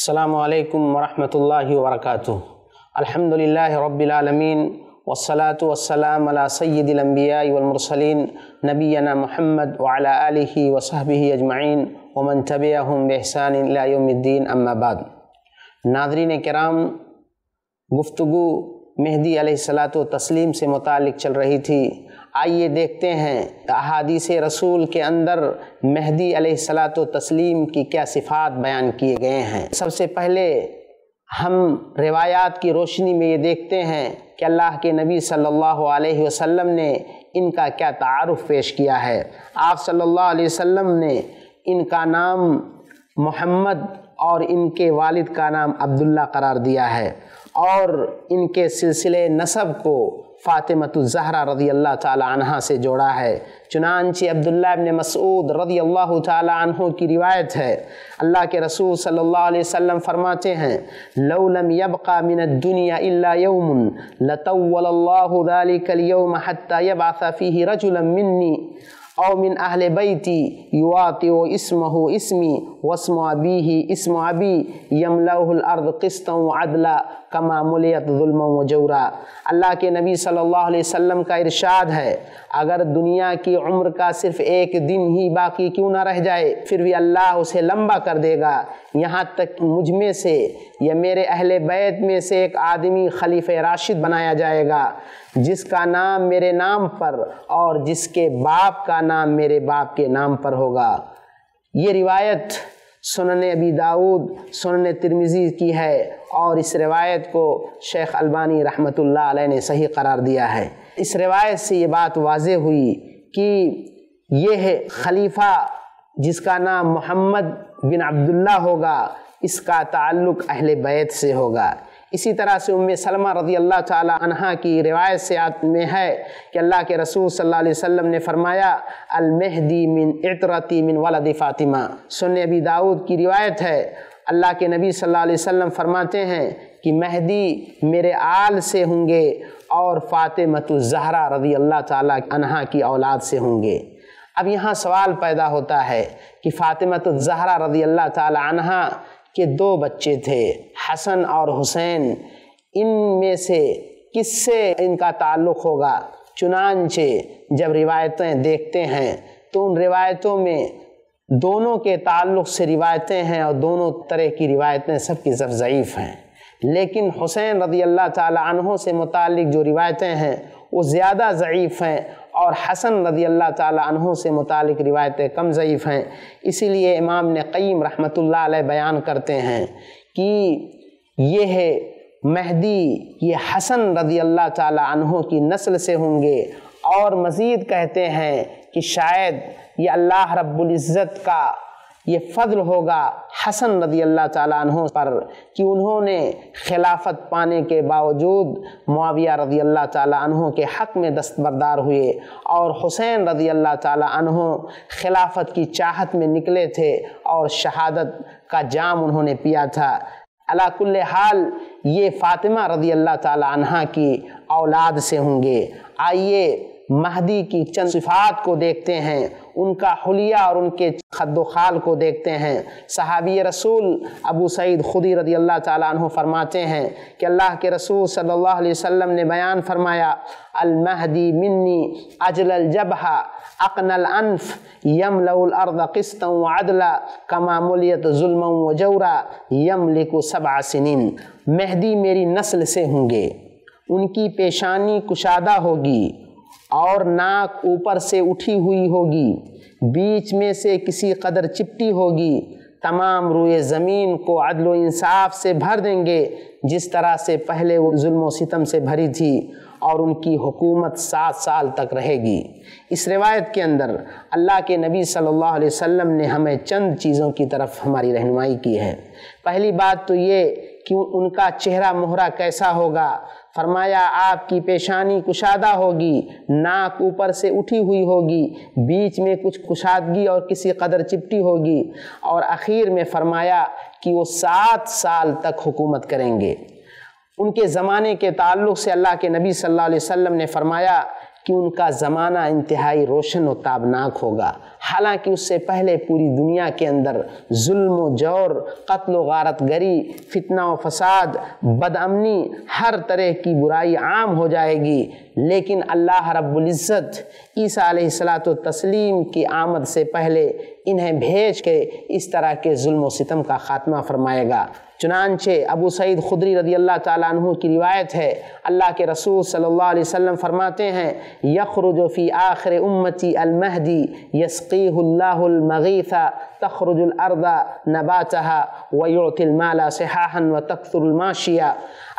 السلام علیکم ورحمۃ اللہ وبرکاتہ۔ الحمد للہ رب العالمین والصلاة والسلام علی سید الانبیاء والمرسلین نبینا محمد وعلى آلہ وصحبہ اجمعین ومن تبعہم بإحسان الى یوم الدین اما بعد۔ ناظرین کرام، گفتگو مہدی علیہ الصلاۃ و تسلیم سے متعلق چل رہی تھی۔ آئیے دیکھتے ہیں احادیث رسول کے اندر مہدی علیہ الصلاۃ و تسلیم کی کیا صفات بیان کیے گئے ہیں۔ سب سے پہلے ہم روایات کی روشنی میں یہ دیکھتے ہیں کہ اللہ کے نبی صلی اللہ علیہ وسلم نے ان کا کیا تعارف پیش کیا ہے۔ آپ صلی اللہ علیہ وسلم نے ان کا نام محمد اور ان کے والد کا نام عبداللہ قرار دیا ہے اور ان کے سلسلے نسب کو فاطمۃ الزہرا رضی اللہ تعالی عنہ سے جوڑا ہے۔ چنانچہ عبداللہ ابن مسعود رضی اللہ تعالی عنہ کی روایت ہے۔ اللہ کے رسول صلی اللہ علیہ وسلم فرماتے ہیں، لو لم يبقى من الدنيا الا يوم لطول الله ذلك اليوم حتى يبعث فيه رجلا مني او من اہل بیتی یواطع اسمہ اسمی واسم ابیہ اسم ابی یملؤہ الارض قسطا وعدلا کما ملیت ظلم و جورا۔ اللہ کے نبی صلی اللہ علیہ وسلم کا ارشاد ہے، اگر دنیا کی عمر کا صرف ایک دن ہی باقی کیوں نہ رہ جائے، پھر بھی اللہ اسے لمبا کر دے گا۔ یہاں تک مجھ میں سے یا میرے اہل بیت میں سے ایک آدمی خلیف راشد بنایا جائے گا، جس کا نام میرے نام پر اور جس کے باپ کا نام نام میرے باپ کے نام پر ہوگا۔ یہ روایت سنن ابی داود سنن ترمیزی کی ہے اور اس روایت کو شیخ البانی رحمۃ اللہ علیہ نے صحیح قرار دیا ہے۔ اس روایت سے یہ بات واضح ہوئی کہ یہ ہے خلیفہ جس کا نام محمد بن عبداللہ ہوگا، اس کا تعلق اہل بیت سے ہوگا۔ اسی طرح سے ام سلمہ رضی اللہ تعالی عنہ کی روایت سے میں ہے کہ اللہ کے رسول صلی اللہ علیہ وسلم نے فرمایا، المہدی من اعترتی من ولد فاطمہ سن ابی داود کی روایت ہے۔ اللہ کے نبی صلی اللہ علیہ وسلم فرماتے ہیں کہ مہدی میرے آل سے ہوں گے اور فاطمۃ الزہرا رضی اللہ تعالی عنہ کی اولاد سے ہوں گے۔ اب یہاں سوال پیدا ہوتا ہے کہ فاطمۃ الزہرا رضی اللہ تعالی عنہ کے دو بچے تھے، حسن اور حسین، ان میں سے کس سے ان کا تعلق ہوگا؟ چنانچہ جب روایتیں دیکھتے ہیں تو ان روایتوں میں دونوں کے تعلق سے روایتیں ہیں اور دونوں طرح کی روایتیں سب کی سب ضعیف ہیں۔ لیکن حسین رضی اللہ تعالی عنہ سے متعلق جو روایتیں ہیں وہ زیادہ ضعیف ہیں اور حسن رضی اللہ تعالی عنہ سے متعلق روایتیں کم ضعیف ہیں۔ اسی لیے امام نے قیم رحمۃ اللہ علیہ بیان کرتے ہیں کہ یہ ہے مہدی، یہ حسن رضی اللہ تعالی عنہ کی نسل سے ہوں گے۔ اور مزید کہتے ہیں کہ شاید یہ اللہ رب العزت کا یہ فضل ہوگا حسن رضی اللہ تعالیٰ عنہ پر کہ انہوں نے خلافت پانے کے باوجود معاویہ رضی اللہ تعالیٰ عنہ کے حق میں دستبردار ہوئے اور حسین رضی اللہ تعالیٰ عنہ خلافت کی چاہت میں نکلے تھے اور شہادت کا جام انہوں نے پیا تھا۔ اللہ کل حال یہ فاطمہ رضی اللہ تعالیٰ عنہ کی اولاد سے ہوں گے۔ آئیے مہدی کی چند صفات کو دیکھتے ہیں۔ ان کا حلیہ اور ان کے خد و خال کو دیکھتے ہیں۔ صحابی رسول ابو سعید خودی رضی اللہ تعالیٰ عنہ فرماتے ہیں کہ اللہ کے رسول صلی اللہ علیہ وسلم نے بیان فرمایا، المہدی منی اجل الجبہ اقن الانف، یملأ الارض قسطا وعدلا، کما ملیت ظلم و جورا یملک سبع سنین۔ مہدی میری نسل سے ہوں گے۔ ان کی پیشانی کشادہ ہوگی۔ اور ناک اوپر سے اٹھی ہوئی ہوگی، بیچ میں سے کسی قدر چپٹی ہوگی۔ تمام روئے زمین کو عدل و انصاف سے بھر دیں گے، جس طرح سے پہلے وہ ظلم و ستم سے بھری تھی اور ان کی حکومت سات سال تک رہے گی۔ اس روایت کے اندر اللہ کے نبی صلی اللہ علیہ وسلم نے ہمیں چند چیزوں کی طرف ہماری رہنمائی کی ہے۔ پہلی بات تو یہ کہ ان کا چہرہ مہرہ کیسا ہوگا فرمایا، آپ کی پیشانی کشادہ ہوگی، ناک اوپر سے اٹھی ہوئی ہوگی، بیچ میں کچھ کشادگی اور کسی قدر چپٹی ہوگی۔ اور اخیر میں فرمایا کہ وہ سات سال تک حکومت کریں گے۔ ان کے زمانے کے تعلق سے اللہ کے نبی صلی اللہ علیہ وسلم نے فرمایا کہ ان کا زمانہ انتہائی روشن و تابناک ہوگا۔ حالانکہ اس سے پہلے پوری دنیا کے اندر ظلم و جور، قتل و غارت گری فتنہ و فساد بد امنی ہر طرح کی برائی عام ہو جائے گی۔ لیکن اللہ رب العزت عیسیٰ علیہ السلاۃ و تسلیم کی آمد سے پہلے انہیں بھیج کے اس طرح کے ظلم و ستم کا خاتمہ فرمائے گا۔ چنانچہ ابو سعید خدری رضی اللہ تعالیٰ عنہ کی روایت ہے۔ اللہ کے رسول صلی اللہ علیہ وسلم فرماتے ہیں، یخرج فی آخر امتی المہدی یسقیہ اللہ المغیثہ تخرج الارض نباتها ویعطی المال صحاحا وتکثر الماشیہ۔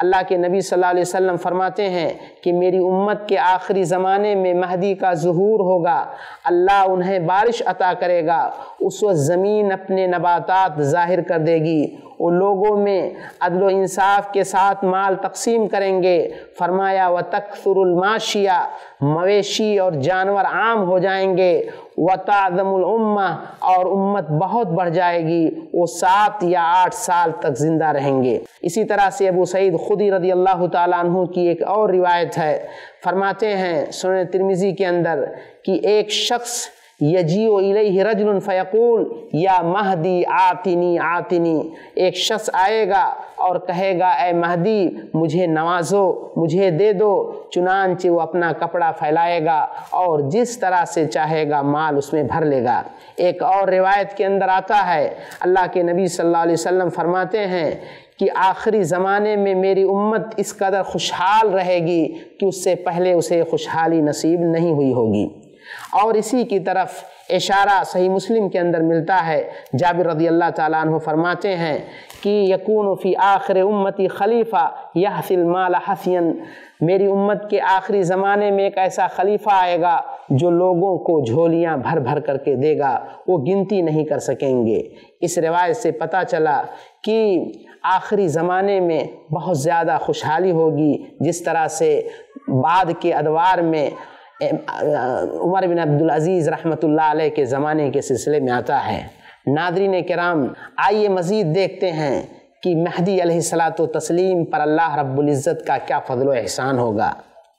اللہ کے نبی صلی اللہ علیہ وسلم فرماتے ہیں کہ میری امت کے آخری زمانے میں مہدی کا ظہور ہوگا، اللہ انہیں بارش عطا کرے گا، اس وقت زمین اپنے نباتات ظاہر کر دے گی وہ لوگوں میں عدل و انصاف کے ساتھ مال تقسیم کریں گے۔ فرمایا و تکثر الماشیہ مویشی اور جانور عام ہو جائیں گے۔ و تعظم الامہ اور امت بہت بڑھ جائے گی، وہ سات یا آٹھ سال تک زندہ رہیں گے۔ اسی طرح سے ابو سعید خودی رضی اللہ تعالیٰ عنہ کی ایک اور روایت ہے۔ فرماتے ہیں سنن ترمیزی کے اندر کہ ایک شخص یجیو الیہ رجل فیقول، یا مہدی آتنی آتنی، ایک شخص آئے گا اور کہے گا، اے مہدی، مجھے نوازو، مجھے دے دو، چنانچہ وہ اپنا کپڑا پھیلائے گا اور جس طرح سے چاہے گا مال اس میں بھر لے گا۔ ایک اور روایت کے اندر آتا ہے، اللہ کے نبی صلی اللہ علیہ وسلم فرماتے ہیں کہ آخری زمانے میں میری امت اس قدر خوشحال رہے گی کہ اس سے پہلے اسے خوشحالی نصیب نہیں ہوئی ہوگی۔ اور اسی کی طرف اشارہ صحیح مسلم کے اندر ملتا ہے۔ جابر رضی اللہ تعالیٰ عنہ فرماتے ہیں کہ یکون فی آخر امتی خلیفہ یحفل مال حفین میری امت کے آخری زمانے میں ایک ایسا خلیفہ آئے گا جو لوگوں کو جھولیاں بھر بھر کر کے دے گا، وہ گنتی نہیں کر سکیں گے۔ اس روایت سے پتہ چلا کہ آخری زمانے میں بہت زیادہ خوشحالی ہوگی، جس طرح سے بعد کے ادوار میں عمر بن عبدالعزیز رحمۃ اللہ علیہ کے زمانے کے سلسلے میں آتا ہے۔ ناظرین کرام، آئیے مزید دیکھتے ہیں کہ مہدی علیہ السلاۃ و تسلیم پر اللہ رب العزت کا کیا فضل و احسان ہوگا۔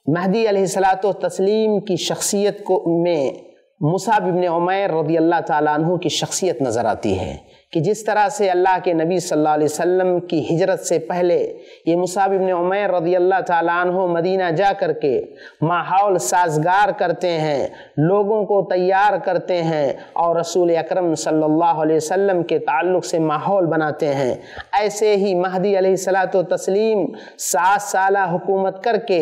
مہدی علیہ السلاۃ و تسلیم کی شخصیت کو میں مصعب ابن عمیر رضی اللہ تعالیٰ عنہ کی شخصیت نظر آتی ہے۔ کہ جس طرح سے اللہ کے نبی صلی اللہ علیہ وسلم کی ہجرت سے پہلے یہ مصعب ابن عمیر رضی اللہ تعالیٰ عنہ مدینہ جا کر کے ماحول سازگار کرتے ہیں، لوگوں کو تیار کرتے ہیں اور رسول اکرم صلی اللہ علیہ وسلم کے تعلق سے ماحول بناتے ہیں۔ ایسے ہی مہدی علیہ السلاۃ و تسلیم سات سالہ حکومت کر کے،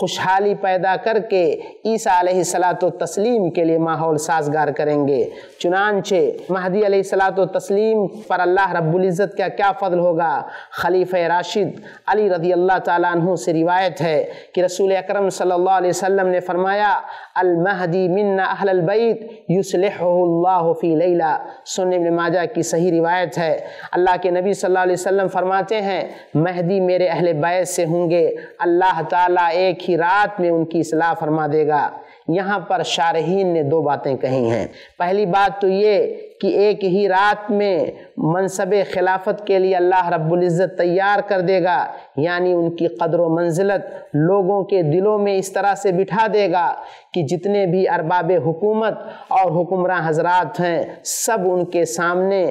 خوشحالی پیدا کر کے عیسیٰ علیہ السلاۃ و تسلیم کے لیے ماحول سازگار کریں گے۔ چنانچہ مہدی علیہ السلاۃ و تسلیم پر اللہ رب العزت کا کیا فضل ہوگا؟ خلیفہ راشد علی رضی اللہ تعالیٰ عنہ سے روایت ہے کہ رسول اکرم صلی اللہ علیہ وسلم نے فرمایا، المہدی من اہل البیت یصلحہ اللہ فی لیلہ۔ سنن ابن ماجہ کی صحیح روایت ہے۔ اللہ کے نبی صلی اللہ علیہ وسلم فرماتے ہیں، مہدی میرے اہل بیت سے ہوں گے، اللہ تعالیٰ ایک ہی رات میں ان کی اصلاح فرما دے گا۔ یہاں پر شارحین نے دو باتیں کہی ہیں۔ پہلی بات تو یہ کہ ایک ہی رات میں منصب خلافت کے لیے اللہ رب العزت تیار کر دے گا یعنی ان کی قدر و منزلت لوگوں کے دلوں میں اس طرح سے بٹھا دے گا کہ جتنے بھی ارباب حکومت اور حکمراں حضرات ہیں، سب ان کے سامنے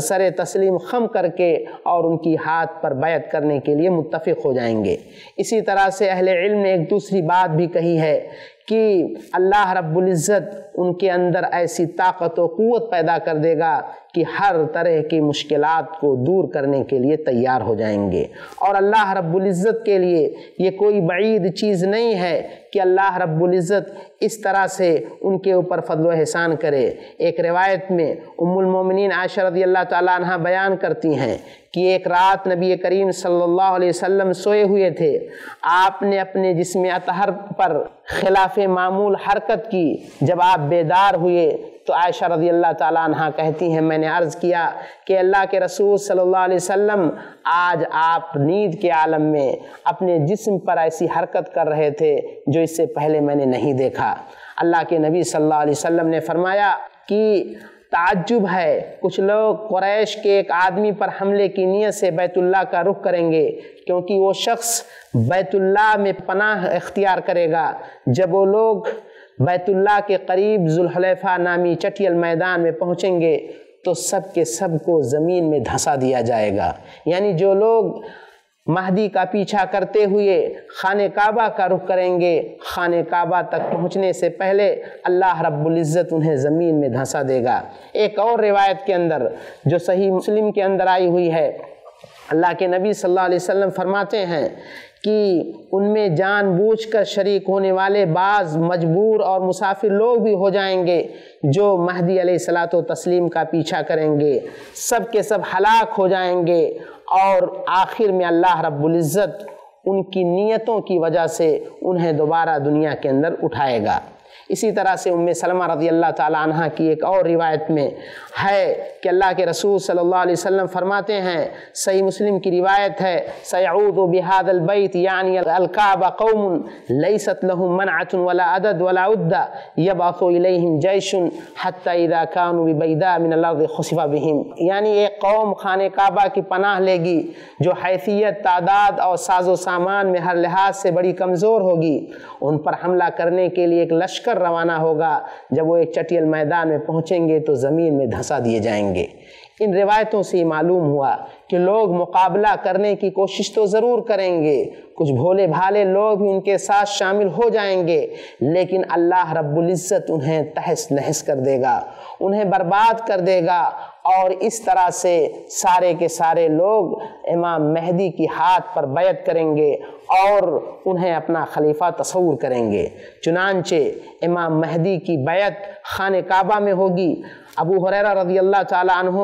سر تسلیم خم کر کے اور ان کی ہاتھ پر بیعت کرنے کے لیے متفق ہو جائیں گے۔ اسی طرح سے اہل علم نے ایک دوسری بات بھی کہی ہے کہ اللہ رب العزت ان کے اندر ایسی طاقت و قوت پیدا کر دے گا کہ ہر طرح کی مشکلات کو دور کرنے کے لیے تیار ہو جائیں گے۔ اور اللہ رب العزت کے لیے یہ کوئی بعید چیز نہیں ہے کہ اللہ رب العزت اس طرح سے ان کے اوپر فضل و احسان کرے۔ ایک روایت میں ام المومنین عائشہ رضی اللہ تعالیٰ عنہ بیان کرتی ہیں کہ ایک رات نبی کریم صلی اللہ علیہ وسلم سوئے ہوئے تھے۔ آپ نے اپنے جسم اطہر پر خلاف معمول حرکت کی۔ جب آپ بیدار ہوئے تو عائشہ رضی اللہ تعالیٰ عنہ کہتی ہیں، میں نے عرض کیا کہ اللہ کے رسول صلی اللہ علیہ وسلم آج آپ نیند کے عالم میں اپنے جسم پر ایسی حرکت کر رہے تھے جو اس سے پہلے میں نے نہیں دیکھا۔ اللہ کے نبی صلی اللہ علیہ وسلم نے فرمایا کہ تعجب ہے، کچھ لوگ قریش کے ایک آدمی پر حملے کی نیت سے بیت اللہ کا رخ کریں گے، کیونکہ وہ شخص بیت اللہ میں پناہ اختیار کرے گا۔ جب وہ لوگ بیت اللہ کے قریب ذوالحلیفہ نامی چٹیل میدان میں پہنچیں گے تو سب کے سب کو زمین میں دھسا دیا جائے گا۔ یعنی جو لوگ مہدی کا پیچھا کرتے ہوئے خانہ کعبہ کا رخ کریں گے، خانہ کعبہ تک پہنچنے سے پہلے اللہ رب العزت انہیں زمین میں دھنسا دے گا۔ ایک اور روایت کے اندر جو صحیح مسلم کے اندر آئی ہوئی ہے اللہ کے نبی صلی اللہ علیہ وسلم فرماتے ہیں کہ ان میں جان بوجھ کر شریک ہونے والے بعض مجبور اور مسافر لوگ بھی ہو جائیں گے جو مہدی علیہ السلاۃ و تسلیم کا پیچھا کریں گے، سب کے سب ہلاک ہو جائیں گے اور آخر میں اللہ رب العزت ان کی نیتوں کی وجہ سے انہیں دوبارہ دنیا کے اندر اٹھائے گا۔ اسی طرح سے ام سلمہ رضی اللہ تعالیٰ عنہ کی ایک اور روایت میں ہے کہ اللہ کے رسول صلی اللہ علیہ وسلم فرماتے ہیں، صحیح مسلم کی روایت ہے سیعود بحاد البیت یعنی الکعب قوم لیست لهم منعت ولا عدد ولا عدہ یبعث الیہم جیش حتی اذا كانوا ببیداء من الارض خصف بهم۔ یعنی ایک قوم خانہ کعبہ کی پناہ لے گی جو حیثیت، تعداد اور ساز و سامان میں ہر لحاظ سے بڑی کمزور ہوگی۔ ان پر حملہ کرنے کے لیے ایک لشکر روانہ ہوگا۔ جب وہ ایک چٹیل میدان میں پہنچیں گے تو زمین میں دھسا دیے جائیں گے۔ ان روایتوں سے معلوم ہوا کہ لوگ مقابلہ کرنے کی کوشش تو ضرور کریں گے۔ کچھ بھولے بھالے لوگ بھی ان کے ساتھ شامل ہو جائیں گے۔ لیکن اللہ رب العزت انہیں تحس نحس کر دے گا، انہیں برباد کر دے گا۔ اور اس طرح سے سارے کے سارے لوگ امام مہدی کی ہاتھ پر بیعت کریں گے اور انہیں اپنا خلیفہ تصور کریں گے۔ چنانچہ امام مہدی کی بیعت خانہ کعبہ میں ہوگی ابو حریرہ رضی اللہ تعالیٰ عنہ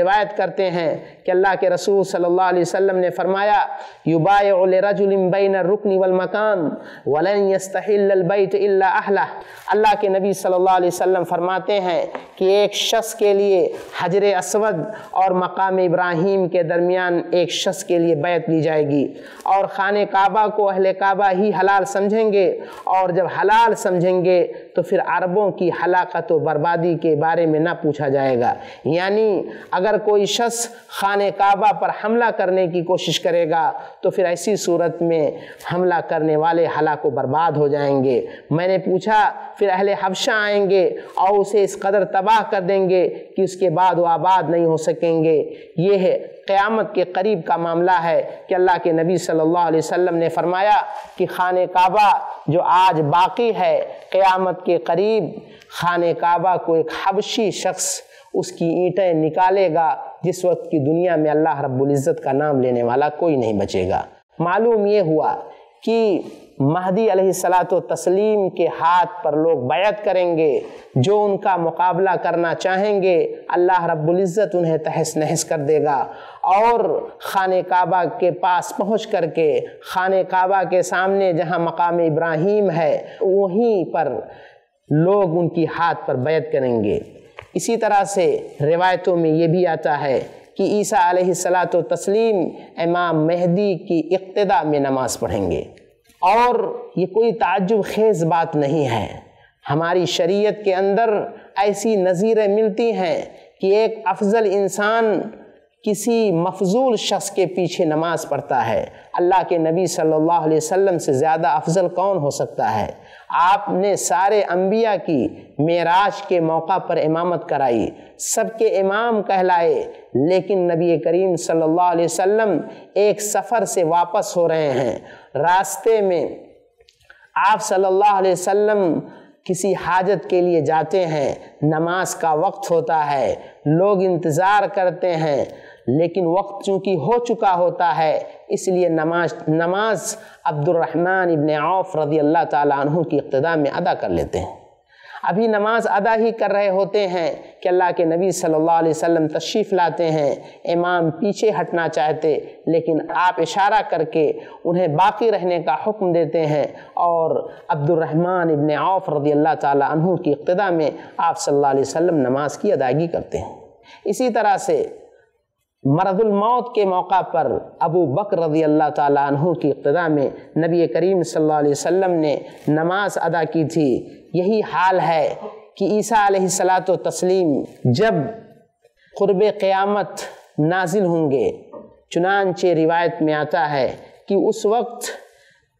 روایت کرتے ہیں کہ اللہ کے رسول صلی اللہ علیہ وسلم نے فرمایا، یبایع لرجل بین الرکن والمکان ولن يستحل البیت الا اہلہ۔ اللہ کے نبی صلی اللہ علیہ وسلم فرماتے ہیں کہ ایک شخص کے لیے حجر اسود اور مقام ابراہیم کے درمیان ایک شخص کے لیے بیعت لی جائے گی۔ اور خانہ کعبہ کو اہل کعبہ ہی حلال سمجھیں گے۔ اور جب حلال سمجھیں گے تو پھر عربوں کی ہلاکت و بربادی کے بارے میں نہ پوچھا جائے گا۔ یعنی اگر کوئی شخص خانہ کعبہ پر حملہ کرنے کی کوشش کرے گا، تو پھر ایسی صورت میں حملہ کرنے والے ہلاک و برباد ہو جائیں گے۔ میں نے پوچھا، پھر اہل حبشہ آئیں گے اور اسے اس قدر تباہ کر دیں گے کہ اس کے بعد وہ آباد نہیں ہو سکیں گے۔ یہ ہے قیامت کے قریب کا معاملہ ہے کہ اللہ کے نبی صلی اللہ علیہ وسلم نے فرمایا کہ خانہ کعبہ جو آج باقی ہے، قیامت کے قریب خانہ کعبہ کو ایک حبشی شخص اس کی اینٹیں نکالے گا، جس وقت کی دنیا میں اللہ رب العزت کا نام لینے والا کوئی نہیں بچے گا۔ معلوم یہ ہوا کہ مہدی علیہ السلاۃ و تسلیم کے ہاتھ پر لوگ بیعت کریں گے، جو ان کا مقابلہ کرنا چاہیں گے، اللہ رب العزت انہیں تحس نحس کر دے گا۔ اور خانہ کعبہ کے پاس پہنچ کر کے خانہ کعبہ کے سامنے جہاں مقام ابراہیم ہے، وہیں پر لوگ ان کی ہاتھ پر بیعت کریں گے۔ اسی طرح سے روایتوں میں یہ بھی آتا ہے کہ عیسیٰ علیہ السلاۃ و تسلیم امام مہدی کی اقتدا میں نماز پڑھیں گے۔ اور یہ کوئی تعجب خیز بات نہیں ہے۔ ہماری شریعت کے اندر ایسی نظیریں ملتی ہیں کہ ایک افضل انسان کسی مفضول شخص کے پیچھے نماز پڑھتا ہے۔ اللہ کے نبی صلی اللہ علیہ وسلم سے زیادہ افضل کون ہو سکتا ہے؟ آپ نے سارے انبیاء کی معراج کے موقع پر امامت کرائی، سب کے امام کہلائے، لیکن نبی کریم صلی اللہ علیہ وسلم ایک سفر سے واپس ہو رہے ہیں۔ راستے میں آپ صلی اللہ علیہ وسلم کسی حاجت کے لیے جاتے ہیں، نماز کا وقت ہوتا ہے، لوگ انتظار کرتے ہیں، لیکن وقت چونکہ ہو چکا ہوتا ہے، اس لیے نماز نماز عبد الرحمن ابن عوف رضی اللہ تعالیٰ عنہ کی اقتدام میں ادا کر لیتے ہیں۔ ابھی نماز ادا ہی کر رہے ہوتے ہیں کہ اللہ کے نبی صلی اللہ علیہ وسلم تشریف لاتے ہیں، امام پیچھے ہٹنا چاہتے، لیکن آپ اشارہ کر کے انہیں باقی رہنے کا حکم دیتے ہیں۔ اور عبد الرحمن ابن عوف رضی اللہ تعالیٰ عنہ کی اقتداء میں آپ صلی اللہ علیہ وسلم نماز کی ادائیگی کرتے ہیں۔ اسی طرح سے مرض الموت کے موقع پر ابو بکر رضی اللہ تعالیٰ عنہ کی اقتداء میں نبی کریم صلی اللہ علیہ وسلم نے نماز ادا کی تھی۔ یہی حال ہے کہ عیسیٰ علیہ السلاۃ و تسلیم جب قرب قیامت نازل ہوں گے، چنانچہ روایت میں آتا ہے کہ اس وقت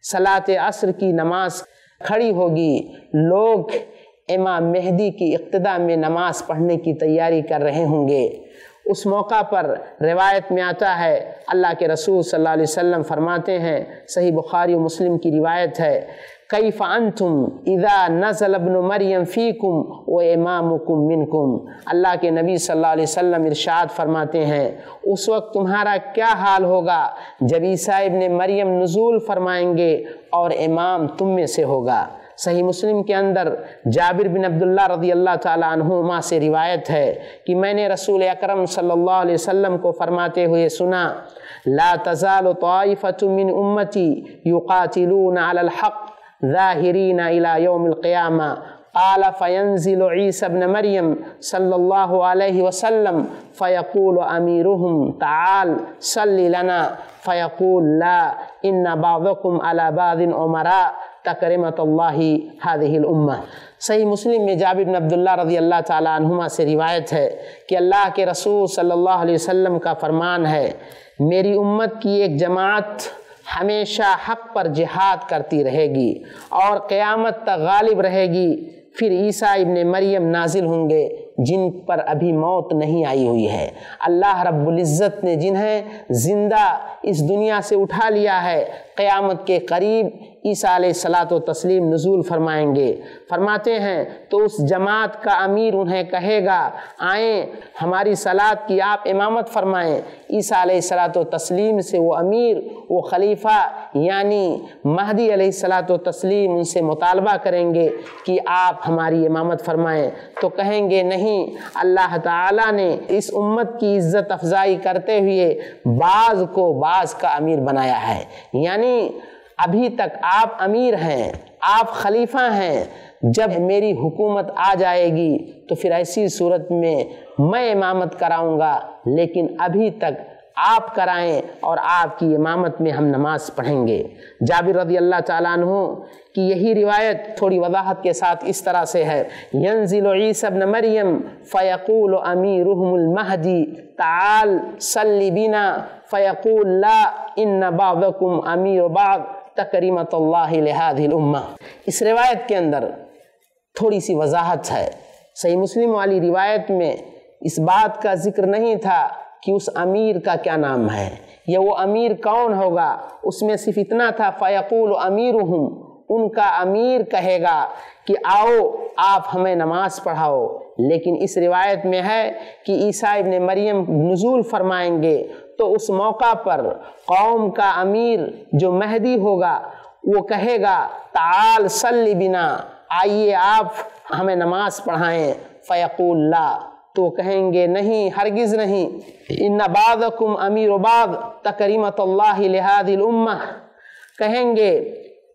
صلاۃ عصر کی نماز کھڑی ہوگی۔ لوگ امام مہدی کی اقتدا میں نماز پڑھنے کی تیاری کر رہے ہوں گے۔ اس موقع پر روایت میں آتا ہے، اللہ کے رسول صلی اللہ علیہ وسلم فرماتے ہیں، صحیح بخاری و مسلم کی روایت ہے، کیف انتم اذا نزل ابن مریم فیکم و امامکم منکم؟ اللہ کے نبی صلی اللہ علیہ وسلم ارشاد فرماتے ہیں، اس وقت تمہارا کیا حال ہوگا؟ جب عیسیٰ ابن مریم نزول فرمائیں گے اور امام تم میں سے ہوگا۔ صحیح مسلم کے اندر جابر بن عبداللہ رضی اللہ تعالیٰ عنہما سے روایت ہے کہ میں نے رسول اکرم صلی اللہ علیہ وسلم کو فرماتے ہوئے سنا، لا تزال طائفة من امتی يقاتلون على الحق ظاہرین الى یوم القیامہ۔ قال فینزل عیسی بن مریم صلی اللہ علیہ وسلم فیقول امیرهم، تعال صلی لنا۔ فیقول لا، ان بعضکم على بعض عمراء تکرمت اللہ هذه الامہ صحیح مسلم میں جابر بن عبداللہ رضی اللہ تعالی عنہما سے روایت ہے کہ اللہ کے رسول صلی اللہ علیہ وسلم کا فرمان ہے، میری امت کی ایک جماعت ہمیشہ حق پر جہاد کرتی رہے گی اور قیامت تک غالب رہے گی، پھر عیسیٰ ابن مریم نازل ہوں گے۔ جن پر ابھی موت نہیں آئی ہوئی ہے۔ اللہ رب العزت نے جنہیں زندہ اس دنیا سے اٹھا لیا ہے، قیامت کے قریب عیسیٰ علیہ السلاۃ و تسلیم نزول فرمائیں گے۔ فرماتے ہیں، تو اس جماعت کا امیر انہیں کہے گا، آئیں ہماری سلاد کی آپ امامت فرمائیں۔ عیسیٰ علیہ السلاۃ و تسلیم سے وہ امیر، وہ خلیفہ یعنی مہدی علیہ السلاۃ و تسلیم ان سے مطالبہ کریں گے کہ آپ ہماری امامت فرمائیں۔ تو کہیں گے، نہیں اللہ تعالیٰ نے اس امت کی عزت افزائی کرتے ہوئے بعض کو بعض کا امیر بنایا ہے۔ یعنی ابھی تک آپ امیر ہیں، آپ خلیفہ ہیں۔ جب میری حکومت آ جائے گی تو پھر ایسی صورت میں میں امامت کراؤں گا، لیکن ابھی تک آپ کرائیں اور آپ کی امامت میں ہم نماز پڑھیں گے۔ جابر رضی اللہ تعالیٰ عنہ کی یہی روایت تھوڑی وضاحت کے ساتھ اس طرح سے ہے۔ ینزل عیسی ابن مریم فیقول امیرهم المہدی تعال صلی بنا فیقول لا ان بعضکم امیر بعض تکریمت اللہ لہذه الامہ۔ اس روایت کے اندر تھوڑی سی وضاحت ہے۔ صحیح مسلم والی روایت میں اس بات کا ذکر نہیں تھا کہ اس امیر کا کیا نام ہے؟ یا وہ امیر کون ہوگا؟ اس میں صرف اتنا تھا فیقول امیرہم ان کا امیر کہے گا کہ آؤ، آپ ہمیں نماز پڑھاؤ۔ لیکن اس روایت میں ہے کہ عیسیٰ ابن مریم نزول فرمائیں گے۔ تو اس موقع پر قوم کا امیر جو مہدی ہوگا، وہ کہے گا، تعال صلی بنا، آئیے آپ ہمیں نماز پڑھائیں۔ فیقول لا۔ تو کہیں گے نہیں، ہرگز نہیں۔ ان بعضکم امیر و بعض تکریمت اللہ لہذ الامہ کہیں گے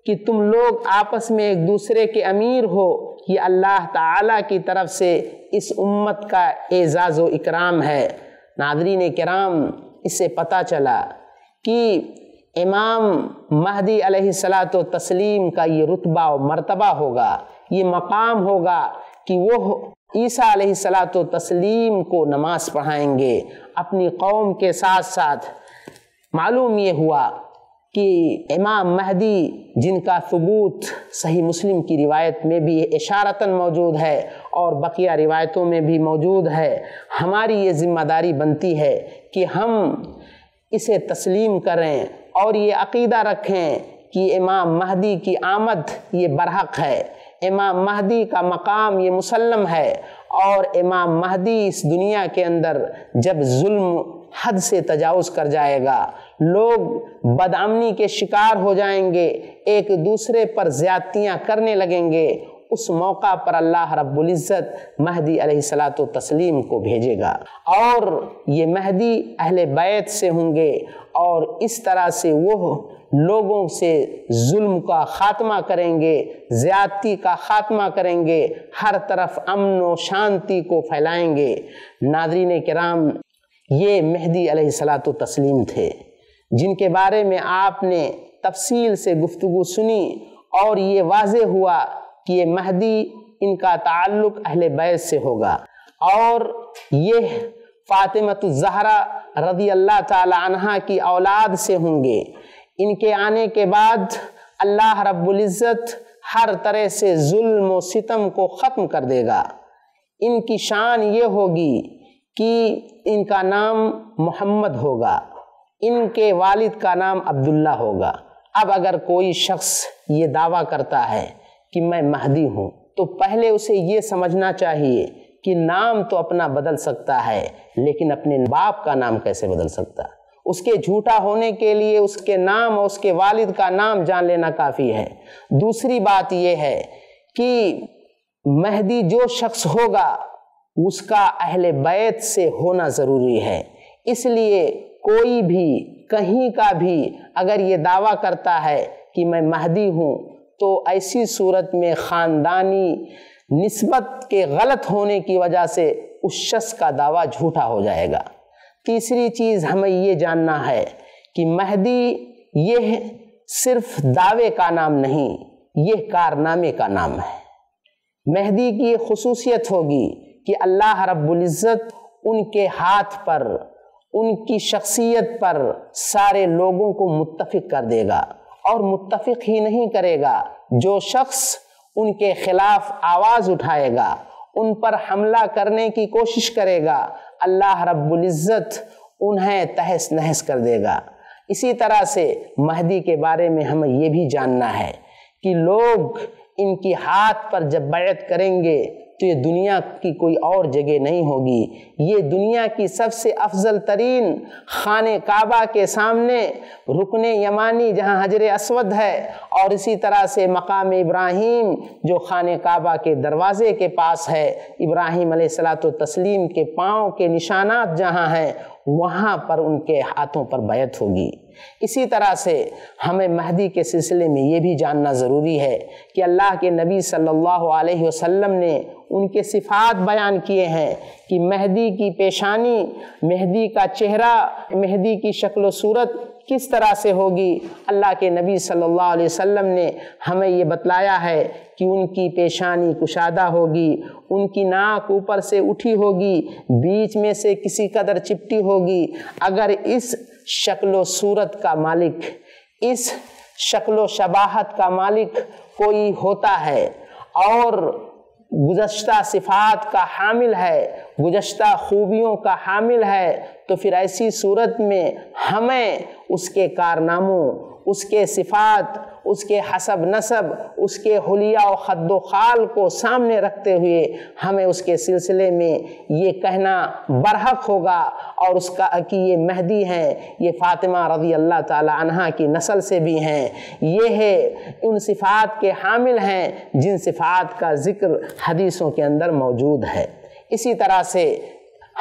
کہ تم لوگ آپس میں ایک دوسرے کے امیر ہو۔ یہ اللہ تعالیٰ کی طرف سے اس امت کا اعزاز و اکرام ہے۔ ناظرین کرام، اس سے پتہ چلا کہ امام مہدی علیہ السلاۃ و تسلیم کا یہ رتبہ و مرتبہ ہوگا، یہ مقام ہوگا۔ کہ وہ عیسیٰ علیہ السلاۃ و تسلیم کو نماز پڑھائیں گے۔ اپنی قوم کے ساتھ ساتھ معلوم یہ ہوا کہ امام مہدی، جن کا ثبوت صحیح مسلم کی روایت میں بھی اشارتاً موجود ہے اور بقیہ روایتوں میں بھی موجود ہے، ہماری یہ ذمہ داری بنتی ہے کہ ہم اسے تسلیم کریں اور یہ عقیدہ رکھیں کہ امام مہدی کی آمد یہ برحق ہے۔ امام مہدی کا مقام یہ مسلم ہے اور امام مہدی اس دنیا کے اندر جب ظلم حد سے تجاوز کر جائے گا، لوگ بدامنی کے شکار ہو جائیں گے، ایک دوسرے پر زیادتیاں کرنے لگیں گے۔ اس موقع پر اللہ رب العزت مہدی علیہ السلاۃ و تسلیم کو بھیجے گا۔ اور یہ مہدی اہل بیت سے ہوں گے اور اس طرح سے وہ لوگوں سے ظلم کا خاتمہ کریں گے، زیادتی کا خاتمہ کریں گے، ہر طرف امن و شانتی کو پھیلائیں گے۔ ناظرین کرام، یہ مہدی علیہ السلاۃ و تسلیم تھے، جن کے بارے میں آپ نے تفصیل سے گفتگو سنی اور یہ واضح ہوا کہ یہ مہدی ان کا تعلق اہل بیت سے ہوگا۔ اور یہ فاطمت الزہرا رضی اللہ تعالی عنہ کی اولاد سے ہوں گے۔ ان کے آنے کے بعد اللہ رب العزت ہر طرح سے ظلم و ستم کو ختم کر دے گا۔ ان کی شان یہ ہوگی کہ ان کا نام محمد ہوگا، ان کے والد کا نام عبداللہ ہوگا۔ اب اگر کوئی شخص یہ دعویٰ کرتا ہے کہ میں مہدی ہوں، تو پہلے اسے یہ سمجھنا چاہیے کہ نام تو اپنا بدل سکتا ہے، لیکن اپنے باپ کا نام کیسے بدل سکتا؟ اس کے جھوٹا ہونے کے لیے اس کے نام اور اس کے والد کا نام جان لینا کافی ہے۔ دوسری بات یہ ہے کہ مہدی جو شخص ہوگا، اس کا اہل بیت سے ہونا ضروری ہے۔ اس لیے کوئی بھی، کہیں کا بھی اگر یہ دعویٰ کرتا ہے کہ میں مہدی ہوں، تو ایسی صورت میں خاندانی نسبت کے غلط ہونے کی وجہ سے اس شخص کا دعویٰ جھوٹا ہو جائے گا۔ تیسری چیز ہمیں یہ جاننا ہے کہ مہدی یہ صرف دعوے کا نام نہیں، یہ کارنامے کا نام ہے۔ مہدی کی خصوصیت ہوگی کہ اللہ رب العزت ان کے ہاتھ پر، ان کی شخصیت پر سارے لوگوں کو متفق کر دے گا۔ اور متفق ہی نہیں کرے گا، جو شخص ان کے خلاف آواز اٹھائے گا ان پر حملہ کرنے کی کوشش کرے گا، اللہ رب العزت انہیں تہس نہس کر دے گا۔ اسی طرح سے مہدی کے بارے میں ہمیں یہ بھی جاننا ہے کہ لوگ ان کی ہاتھ پر جب بیعت کریں گے تو یہ دنیا کی کوئی اور جگہ نہیں ہوگی۔ یہ دنیا کی سب سے افضل ترین خانہ کعبہ کے سامنے رکن یمانی جہاں حجر اسود ہے اور اسی طرح سے مقام ابراہیم جو خانہ کعبہ کے دروازے کے پاس ہے۔ ابراہیم علیہ السلاۃ و تسلیم کے پاؤں کے نشانات جہاں ہیں وہاں پر ان کے ہاتھوں پر بیعت ہوگی۔ اسی طرح سے ہمیں مہدی کے سلسلے میں یہ بھی جاننا ضروری ہے کہ اللہ کے نبی صلی اللہ علیہ وسلم نے ان کے صفات بیان کیے ہیں کہ مہدی کی پیشانی، مہدی کا چہرہ، مہدی کی شکل و صورت کس طرح سے ہوگی؟ اللہ کے نبی صلی اللہ علیہ وسلم نے ہمیں یہ بتلایا ہے کہ ان کی پیشانی کشادہ ہوگی، ان کی ناک اوپر سے اٹھی ہوگی، بیچ میں سے کسی قدر چپٹی ہوگی۔ اگر اس شکل و صورت کا مالک، اس شکل و شباہت کا مالک کوئی ہوتا ہے اور گزشتہ صفات کا حامل ہے گزشتہ خوبیوں کا حامل ہے، تو پھر ایسی صورت میں ہمیں اس کے کارناموں، اس کے صفات، اس کے حسب نصب، اس کے حلیہ و خد و خال کو سامنے رکھتے ہوئے ہمیں اس کے سلسلے میں یہ کہنا برحق ہوگا اور اس کا کہ یہ مہدی ہیں، یہ فاطمہ رضی اللہ تعالی عنہ کی نسل سے بھی ہیں۔ یہ ہے ان صفات کے حامل ہیں جن صفات کا ذکر حدیثوں کے اندر موجود ہے۔ اسی طرح سے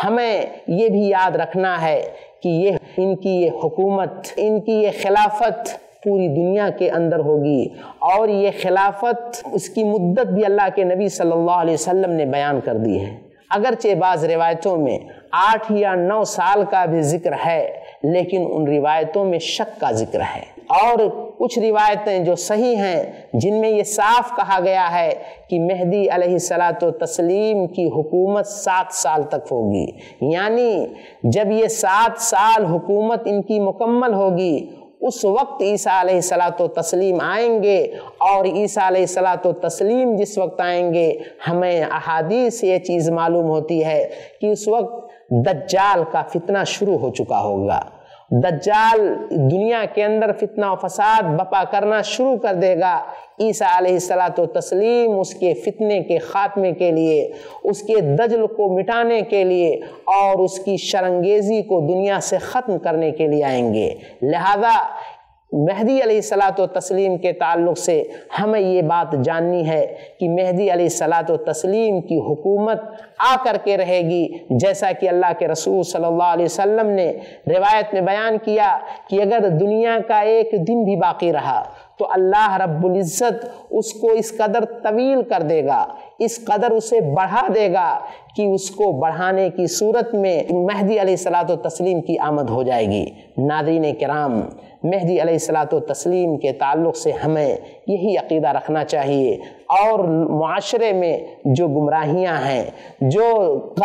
ہمیں یہ بھی یاد رکھنا ہے کہ یہ ان کی یہ حکومت، ان کی یہ خلافت پوری دنیا کے اندر ہوگی اور یہ خلافت اس کی مدت بھی اللہ کے نبی صلی اللہ علیہ وسلم نے بیان کر دی ہے۔ اگرچہ بعض روایتوں میں آٹھ یا نو سال کا بھی ذکر ہے، لیکن ان روایتوں میں شک کا ذکر ہے۔ اور کچھ روایتیں جو صحیح ہیں، جن میں یہ صاف کہا گیا ہے کہ مہدی علیہ السلاۃ و تسلیم کی حکومت سات سال تک ہوگی۔ یعنی جب یہ سات سال حکومت ان کی مکمل ہوگی، اس وقت عیسیٰ علیہ السلاۃ و تسلیم آئیں گے اور عیسیٰ علیہ السلاۃ و تسلیم جس وقت آئیں گے، ہمیں احادیث یہ چیز معلوم ہوتی ہے کہ اس وقت دجال کا فتنہ شروع ہو چکا ہوگا۔ دجال دنیا کے اندر فتنہ و فساد بپا کرنا شروع کر دے گا۔ عیسیٰ علیہ السلاۃ و تسلیم اس کے فتنے کے خاتمے کے لیے، اس کے دجل کو مٹانے کے لیے اور اس کی شرنگیزی کو دنیا سے ختم کرنے کے لیے آئیں گے۔ لہذا مہدی علیہ السلاۃ و تسلیم کے تعلق سے ہمیں یہ بات جاننی ہے کہ مہدی علیہ السلاۃ و تسلیم کی حکومت آ کر کے رہے گی، جیسا کہ اللہ کے رسول صلی اللہ علیہ وسلم نے روایت میں بیان کیا کہ اگر دنیا کا ایک دن بھی باقی رہا تو اللہ رب العزت اس کو اس قدر طویل کر دے گا، اس قدر اسے بڑھا دے گا کہ اس کو بڑھانے کی صورت میں مہدی علیہ السلاۃ و تسلیم کی آمد ہو جائے گی۔ ناظرین کرام مہدی علیہ السلاۃ و تسلیم کے تعلق سے ہمیں یہی عقیدہ رکھنا چاہیے۔ اور معاشرے میں جو گمراہیاں ہیں، جو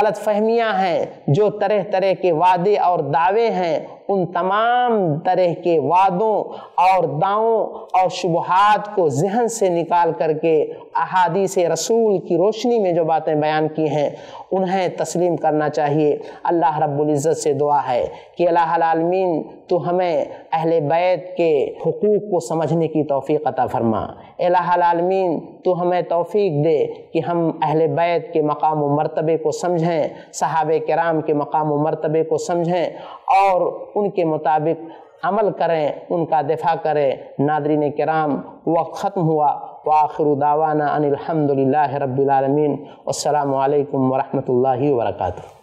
غلط فہمیاں ہیں، جو طرح طرح کے وعدے اور دعوے ہیں ان تمام طرح کے وعدوں اور دعووں اور شبہات کو ذہن سے نکال کر کے احادیث رسول کی روشنی میں جو باتیں بیان کی ہیں، انہیں تسلیم کرنا چاہیے۔ اللہ رب العزت سے دعا ہے کہ اللہ العالمین تو ہمیں اہل بیت کے حقوق کو سمجھنے کی توفیق عطا فرما۔ الہ العالمین تو ہمیں توفیق دے کہ ہم اہل بیت کے مقام و مرتبے کو سمجھیں، صحابہ کرام کے مقام و مرتبے کو سمجھیں اور ان کے مطابق عمل کریں، ان کا دفاع کریں۔ ناظرین کرام، وقت ختم ہوا۔ وآخر دعوانا ان الحمد للہ رب العالمین۔ والسلام علیکم ورحمۃ اللہ وبرکاتہ۔